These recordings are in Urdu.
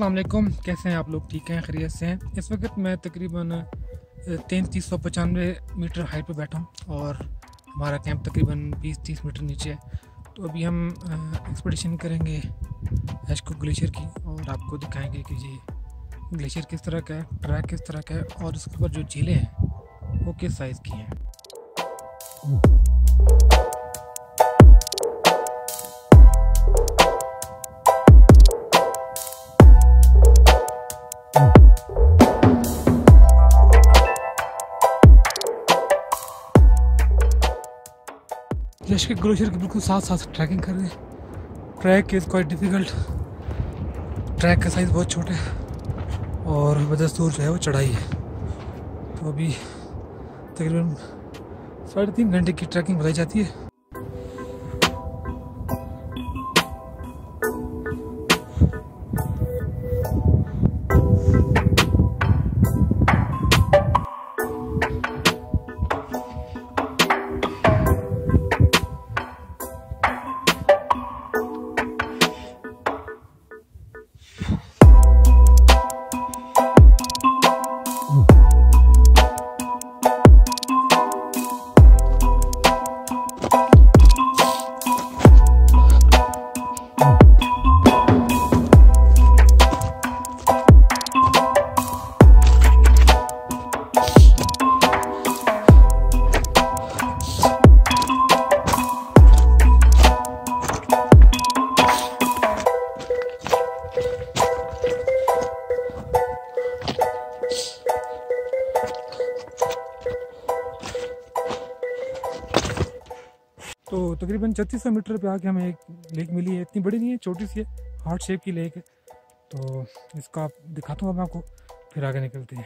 السلام علیکم، کیسے ہیں آپ لوگ؟ ٹھیک ہیں، خیریت سے ہیں۔ اس وقت میں تقریباً تینتیس سو پچانوے میٹر ہائٹ پہ بیٹھا ہوں اور ہمارا کیمپ تقریباً بیس تیس میٹر نیچے ہے۔ تو ابھی ہم ایکسپیڈیشن کریں گے ایشکو گلیشیئر کی اور آپ کو دکھائیں گے کہ یہ گلیشیئر کس طرح کا ہے، ٹریک کس طرح کا ہے اور اس کے اوپر جو جھیلیں ہیں، وہ کس سائز کی ہیں۔ کے گلوشر کے بالکل ساتھ ساتھ ٹریکنگ کر رہے ہیں۔ Track is quite difficult track کا سائز بہت چھوٹا ہے اور بدستور جو ہے وہ چڑھائی ہے۔ تو ابھی تقریباً ساڑھے تین گھنٹے کی ٹریکنگ بتائی جاتی ہے۔ تو تقریباً چھتیس سو میٹر پہ آ کے ہمیں ایک لیک ملی ہے۔ اتنی بڑی نہیں ہے، چھوٹی سی ہے، ہارٹ شیپ کی لیک ہے۔ تو اس کا آپ دکھاتا ہوں اب آپ کو، پھر آگے نکلتے ہیں۔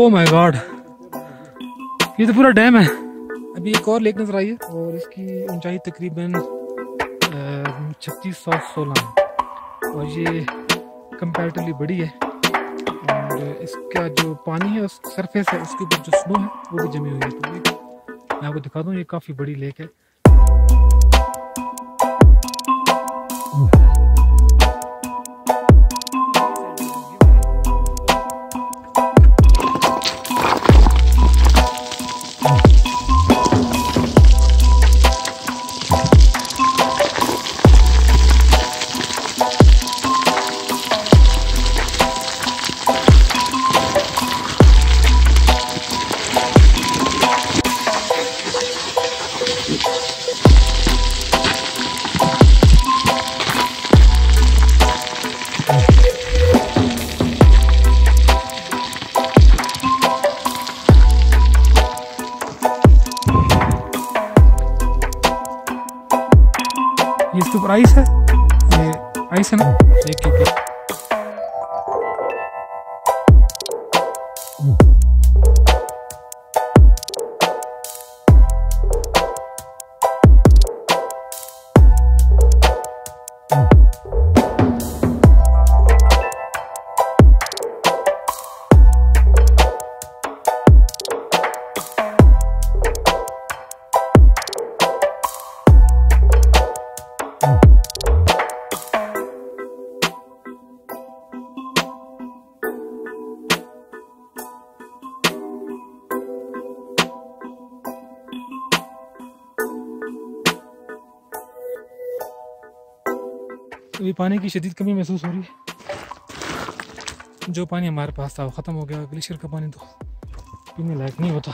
او مائی گاڈ یہ تو پورا ڈیم ہے۔ ابھی ایک اور لیک نظر آئی ہے اور اس کی اونچائی تقریباً چھتیس سو سولہ۔ ہے اور یہ کمپیریٹیولی بڑی ہے۔ اور اس کا جو پانی ہے، اس سرفیس ہے، اس کے اوپر جو سنو ہے، وہ بھی جمی ہوئی ہے۔ تو میں آپ کو دکھا دوں، یہ کافی بڑی لیک ہے۔ یہ آئس ہے یہ آئس ہے نا ابھی پانی کی شدید کمی محسوس ہو رہی ہے۔ جو پانی ہمارے پاس تھا وہ ختم ہو گیا۔ گلیشیئر کا پانی تو پینے لائق نہیں ہوتا۔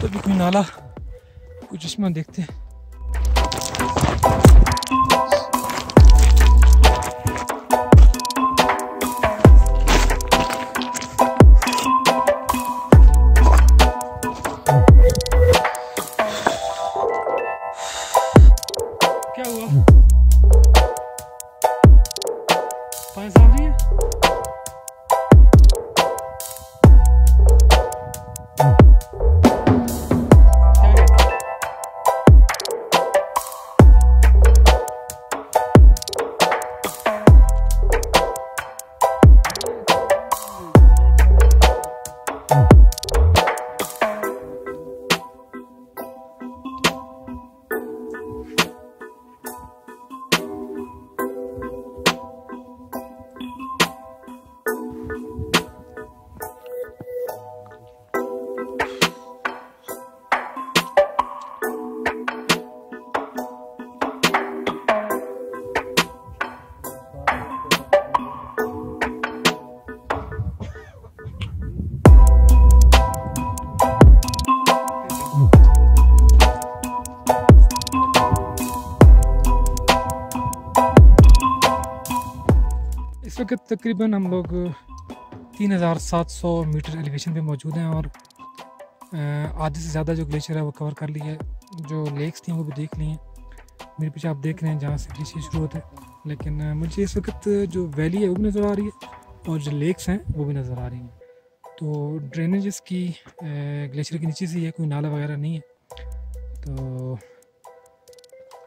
تو ابھی کوئی نالا، کوئی چشمہ دیکھتے ہیں۔ وقت تقریباً ہم لوگ تین ہزار سات سو میٹر ایلیویشن پہ موجود ہیں اور آدھے سے زیادہ جو گلیشیئر ہے وہ کور کر لی ہے۔ جو لیکس تھیں وہ بھی دیکھ لی ہیں۔ میرے پیچھے آپ دیکھ رہے ہیں جہاں سے گلیشیئر شروع ہوتا ہے۔ لیکن مجھے اس وقت جو ویلی ہے وہ بھی نظر آ رہی ہے اور جو لیکس ہیں وہ بھی نظر آ رہی ہیں۔ تو ڈرینیجز کی گلیشیئر کے نیچے سے ہے کوئی نالا وغیرہ نہیں ہے۔ تو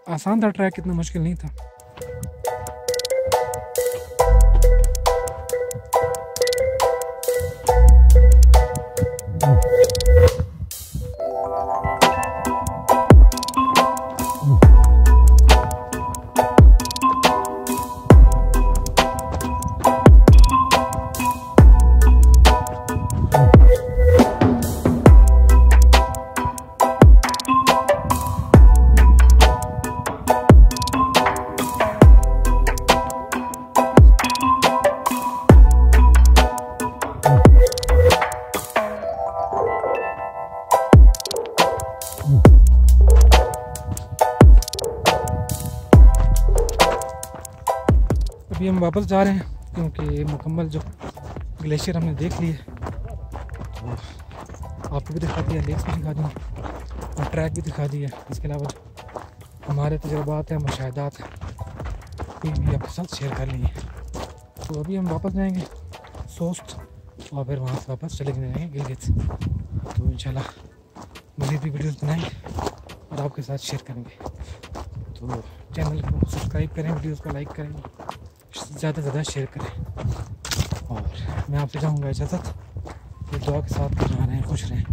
آسان تھا ٹریک، اتنا مشکل نہیں تھا۔ ہم واپس جا رہے ہیں، کیونکہ مکمل جو گلیشیئر ہم نے دیکھ لی ہے آپ کو بھی دکھا دیا، لیکس بھی دکھا دیا اور ٹریک بھی دکھا دیا اس کے علاوہ جو ہمارے تجربات ہیں، مشاہدات ہیں، یہ بھی آپ کے ساتھ شیئر کر لیے تو ابھی ہم واپس جائیں گے، سوست، اور پھر وہاں سے واپس چلے جائیں گے گلگت۔ تو ان شاء اللہ مزید بھی ویڈیوز بنائیں گے اور آپ کے ساتھ شیئر کریں گے۔ تو چینل کو سبسکرائب کریں ویڈیوز کو لائک کریں زیادہ سے زیادہ شیئر کریں۔ اور میں آپ سے چاہوں گا اجازت کہ دعا کے ساتھ رہے ہیں خوش رہیں۔